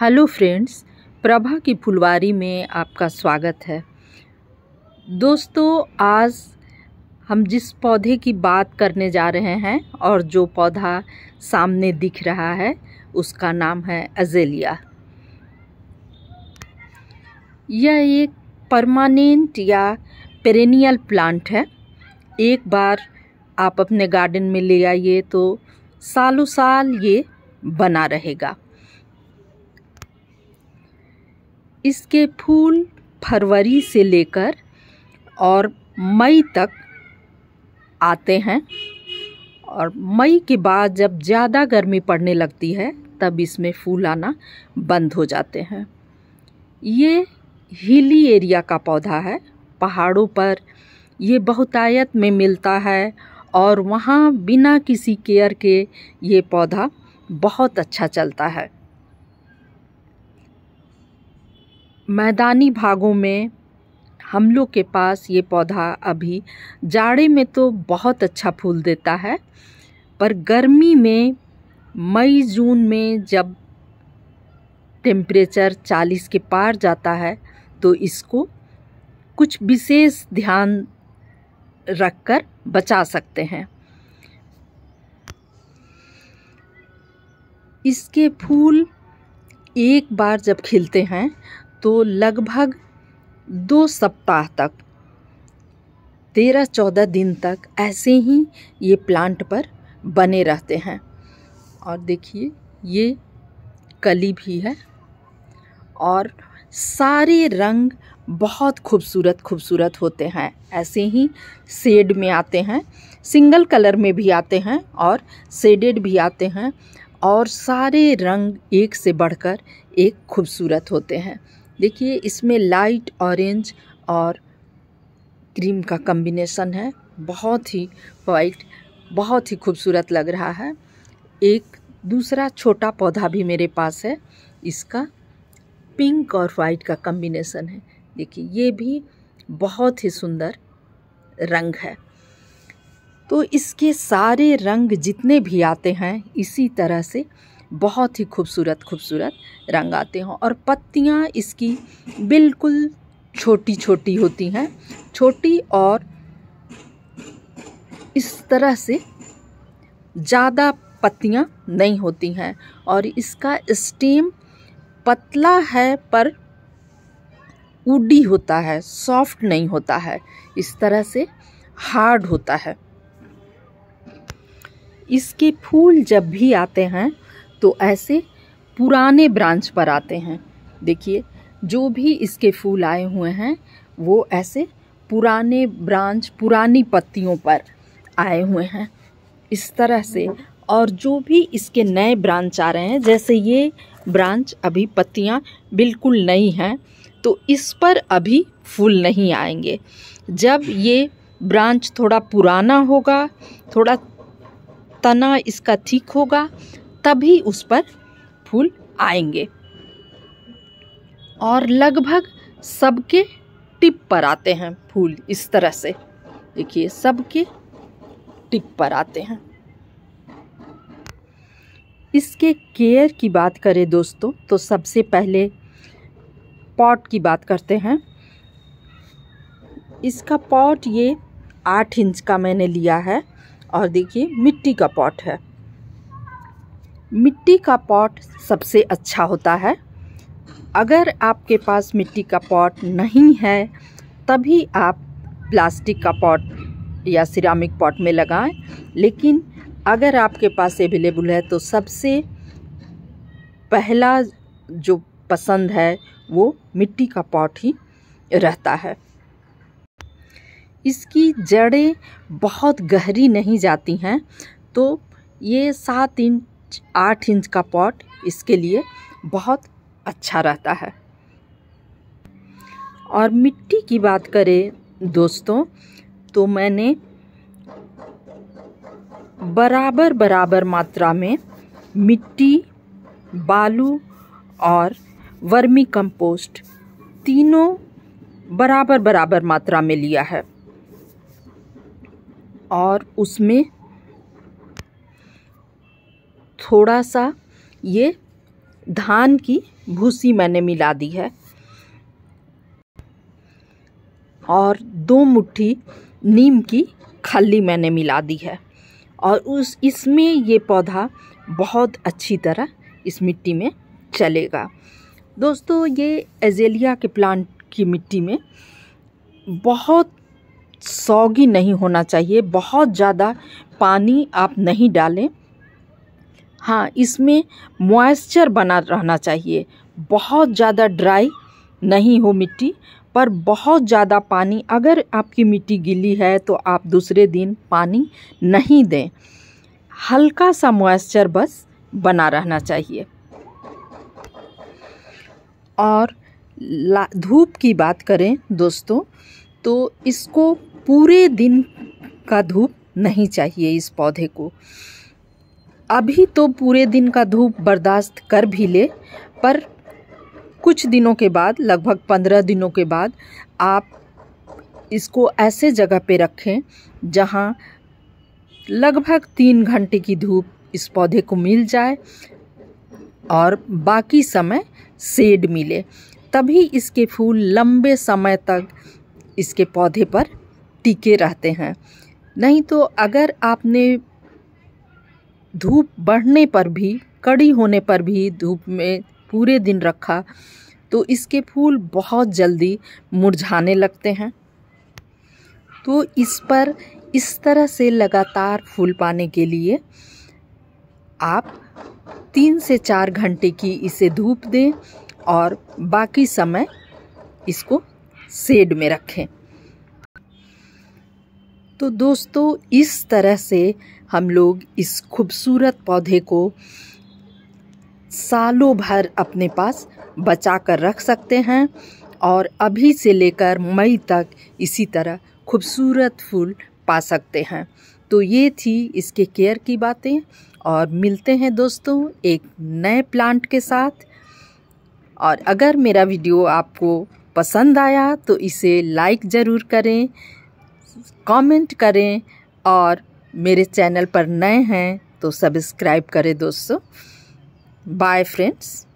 Hello friends, Prabha की फुलवारी में आपका स्वागत है। दोस्तों, आज हम जिस पौधे की बात करने जा रहे हैं और जो पौधा सामने दिख रहा है, उसका नाम है अजेलिया। यह एक परमानेंट या पेरेनियल प्लांट है। एक बार आप अपने गार्डन में ले आइए तो सालों साल ये बना रहेगा। इसके फूल फरवरी से लेकर और मई तक आते हैं। और मई के बाद जब ज़्यादा गर्मी पड़ने लगती है, तब इसमें फूल आना बंद हो जाते हैं। ये हिली एरिया का पौधा है। पहाड़ों पर ये बहुतायत में मिलता है और वहाँ बिना किसी केयर के ये पौधा बहुत अच्छा चलता है। मैदानी भागों में हम लोग के पास ये पौधा अभी जाड़े में तो बहुत अच्छा फूल देता है, पर गर्मी में, मई, जून में जब टेम्परेचर 40 के पार जाता है तो इसको कुछ विशेष ध्यान रखकर बचा सकते हैं। इसके फूल एक बार जब खिलते हैं तो लगभग दो सप्ताह तक, तेरह चौदह दिन तक ऐसे ही ये प्लांट पर बने रहते हैं। और देखिए, ये कली भी है और सारे रंग बहुत खूबसूरत खूबसूरत होते हैं। ऐसे ही शेड में आते हैं सिंगल कलर में भी आते हैं और शेडेड भी आते हैं और सारे रंग एक से बढ़कर एक खूबसूरत होते हैं। देखिए, इसमें लाइट ऑरेंज और क्रीम का कम्बिनेशन है। बहुत ही वाइट बहुत ही खूबसूरत लग रहा है। एक दूसरा छोटा पौधा भी मेरे पास है। इसका पिंक और वाइट का कम्बिनेशन है। देखिए, ये भी बहुत ही सुंदर रंग है। तो इसके सारे रंग जितने भी आते हैं, इसी तरह से बहुत ही खूबसूरत खूबसूरत रंग आते हैं। और पत्तियाँ इसकी बिल्कुल छोटी छोटी होती हैं। छोटी और इस तरह से ज़्यादा पत्तियाँ नहीं होती हैं। और इसका स्टेम पतला है पर उडी होता है, सॉफ्ट नहीं होता है। इस तरह से हार्ड होता है। इसके फूल जब भी आते हैं तो ऐसे पुराने ब्रांच पर आते हैं। देखिए, जो भी इसके फूल आए हुए हैं, वो ऐसे पुराने ब्रांच, पुरानी पत्तियों पर आए हुए हैं। इस तरह से और जो भी इसके नए ब्रांच आ रहे हैं, जैसे ये ब्रांच अभी पत्तियाँ बिल्कुल नई हैं तो इस पर अभी फूल नहीं आएँगे। जब ये ब्रांच थोड़ा पुराना होगा, थोड़ा तना इसका ठीक होगा तभी उस पर फूल आएँगे। और लगभग सबके टिप पर आते हैं फूल इस तरह से। देखिए, सबके टिप पर आते हैं। इसके केयर की बात करें दोस्तों तो सबसे पहले पॉट की बात करते हैं। इसका पॉट ये आठ इंच का मैंने लिया है और देखिए मिट्टी का पॉट है। मिट्टी का पॉट सबसे अच्छा होता है। अगर आपके पास मिट्टी का पॉट नहीं है, तभी आप प्लास्टिक का पॉट या सिरामिक पॉट में लगाएँ। लेकिन अगर आपके पास अवेलेबल है तो सबसे पहला जो पसंद है, वो मिट्टी का पॉट ही रहता है। इसकी जड़ें बहुत गहरी नहीं जाती हैं तो ये सात इंच आठ इंच का पॉट इसके लिए बहुत अच्छा रहता है। और मिट्टी की बात करें दोस्तों तो मैंने बराबर बराबर मात्रा में मिट्टी, बालू और वर्मी कंपोस्ट तीनों बराबर बराबर मात्रा में लिया है। और उसमें थोड़ा सा ये धान की भूसी मैंने मिला दी है। और दो मुट्ठी नीम की खल्ली मैंने मिला दी है। और उस, इसमें ये पौधा बहुत अच्छी तरह इस मिट्टी में चलेगा। दोस्तों, ये एजेलिया के प्लांट की मिट्टी में बहुत सौगी नहीं होना चाहिए, बहुत ज़्यादा पानी आप नहीं डालें। हाँ इसमें मॉइस्चर बना रहना चाहिए। बहुत ज़्यादा ड्राई नहीं हो मिट्टी, पर बहुत ज़्यादा पानी, अगर आपकी मिट्टी गीली है तो आप दूसरे दिन पानी नहीं दें। हल्का सा मॉइस्चर बस बना रहना चाहिए। और धूप की बात करें दोस्तों तो इसको पूरे दिन का धूप नहीं चाहिए इस पौधे को। अभी तो पूरे दिन का धूप बर्दाश्त कर भी ले, पर कुछ दिनों के बाद, लगभग पंद्रह दिनों के बाद, आप इसको ऐसे जगह पे रखें जहाँ लगभग तीन घंटे की धूप इस पौधे को मिल जाए और बाकी समय सेड मिले। तभी इसके फूल लंबे समय तक इसके पौधे पर टिके रहते हैं। नहीं तो अगर आपने धूप बढ़ने पर भी, कड़ी होने पर भी धूप में पूरे दिन रखा तो इसके फूल बहुत जल्दी मुरझाने लगते हैं। तो इस पर इस तरह से लगातार फूल पाने के लिए आप तीन से चार घंटे की इसे धूप दें और बाकी समय इसको सेड में रखें। तो दोस्तों, इस तरह से हम लोग इस खूबसूरत पौधे को सालों भर अपने पास बचा कर रख सकते हैं और अभी से लेकर मई तक इसी तरह खूबसूरत फूल पा सकते हैं। तो ये थी इसके केयर की बातें और मिलते हैं दोस्तों एक नए प्लांट के साथ। और अगर मेरा वीडियो आपको पसंद आया तो इसे लाइक ज़रूर करें, कमेंट करें और मेरे चैनल पर नए हैं तो सब्सक्राइब करें दोस्तों। Bye friends